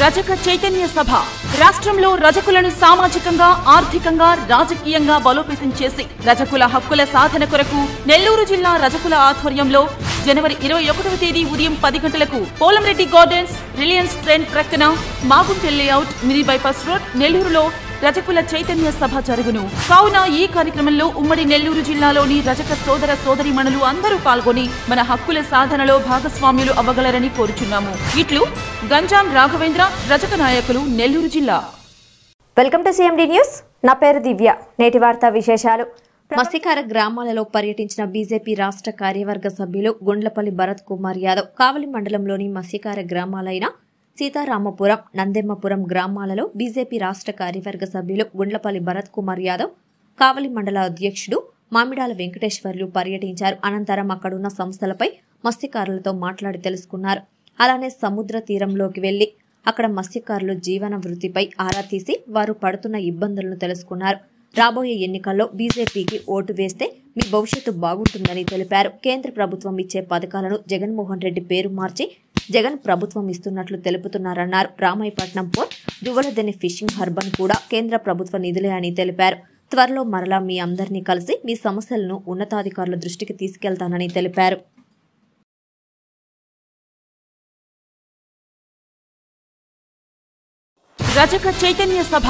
రజక చైతన్య సభ. రాష్ట్రంలో రజకులను సామాజికంగా ఆర్థికంగా రాజకీయంగా బలోపేతం చేసి రజకుల హక్కుల సాధన కొరకు నెల్లూరు జిల్లా రజకుల ఆధ్వర్యంలో జనవరి ఇరవై ఒకటవ తేదీ ఉదయం పది గంటలకు పోలంరెడ్డి గార్డెన్స్ రిలయన్స్ ట్రెండ్ ప్రక్కన మాగుంటెల్ లేఅవుట్ మినీ బైపాస్ రోడ్ నెల్లూరులో రజకుల చైతన్య సభ జరుగును. కావున ఈ కార్యక్రమంలో ఉమ్మడి నెల్లూరు జిల్లాలోని రజక సోదర సోదరిమణులు అందరూ పాల్గొని మన హక్కుల సాధనలో భాగస్వామ్యులు అవ్వగలరని కోరుచున్నాము. ఇట్లు గంజాం రాఘవేంద్ర రజక నాయకులు నెల్లూరు జిల్లా. Welcome to CMD news. నా పేరు దివ్య. నేటి వార్తా విశేషాలు. మత్స్యకార గ్రామాలలో పర్యటించిన బీజేపీ రాష్ట్ర కార్యవర్గ సభ్యులు గుండ్లపల్లి భరత్ కుమార్ యాదవ్ కావలి మండలంలోని మత్స్యకార గ్రామాలైన సీతారామపురం నందెమ్మపురం గ్రామాలలో బీజేపీ రాష్ట్ర కార్యవర్గ సభ్యులు గుండ్లపల్లి భరత్ కుమార్ యాదవ్ కావలి మండల అధ్యక్షుడు మామిడాల వెంకటేశ్వర్లు పర్యటించారు. అనంతరం అక్కడున్న సంస్థలపై మత్స్యకారులతో మాట్లాడి తెలుసుకున్నారు. అలానే సముద్ర తీరంలోకి వెళ్ళి అక్కడ మత్స్యకారులు జీవన వృత్తిపై ఆరా తీసి వారు పడుతున్న ఇబ్బందులను తెలుసుకున్నారు. రాబోయే ఎన్నికల్లో బీజేపీకి ఓటు వేస్తే మీ భవిష్యత్తు బాగుంటుందని తెలిపారు. కేంద్ర ప్రభుత్వం ఇచ్చే పథకాలను జగన్మోహన్ రెడ్డి పేరు మార్చి జగన్ ప్రభుత్వం ఇస్తున్నట్లు తెలుపుతున్నారన్నారు. రామాయపట్నం పోర్ట్ దువ్వలదెని ఫిషింగ్ హర్బన్ కూడా కేంద్ర ప్రభుత్వ నిధులే అని తెలిపారు. త్వరలో మరలా మీ అందరినీ కలిసి మీ సమస్యలను ఉన్నతాధికారుల దృష్టికి తీసుకెళ్తానని తెలిపారు. రజక చైతన్య సభ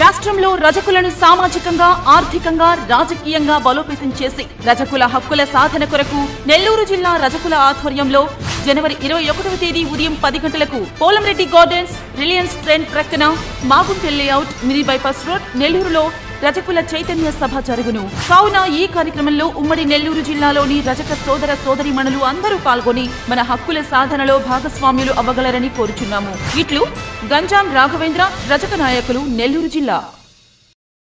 రాష్ట్రంలో రజకులను సామాజికంగా ఆర్థికంగా రాజకీయంగా బలోపేతం చేసి రజకుల హక్కుల సాధన కొరకు నెల్లూరు జిల్లా రజకుల ఆధ్వర్యంలో జనవరి ఇరవై ఒకటవ తేదీ ఉదయం పది గంటలకు పోలంరెడ్డి గార్డెన్స్ రిలయన్స్ ట్రెండ్ ప్రక్కన మాగుంటెల్ లేఅవుట్ మినీ బైపాస్ రోడ్ నెల్లూరులో రజకుల చైతన్య సభ జరుగును. కావున ఈ కార్యక్రమంలో ఉమ్మడి నెల్లూరు జిల్లాలోని రజక సోదర సోదరిమణులు అందరూ పాల్గొని మన హక్కుల సాధనలో భాగస్వామ్యులు అవ్వగలరని కోరుచున్నాము. ఇట్లు గంజాం రాఘవేంద్ర రజక నాయకులు నెల్లూరు జిల్లా.